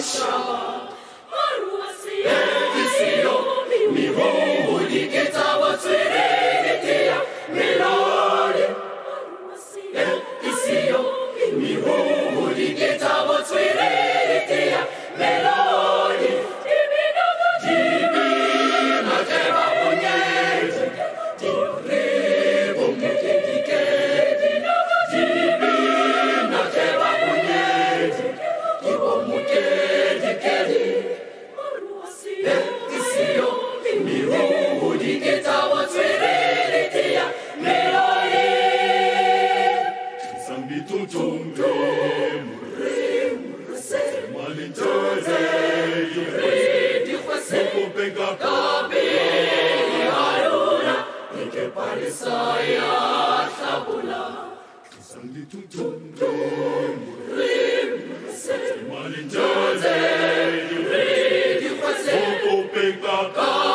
Shabbat. Imani njode, yuridi kwa se, ukupika kaa.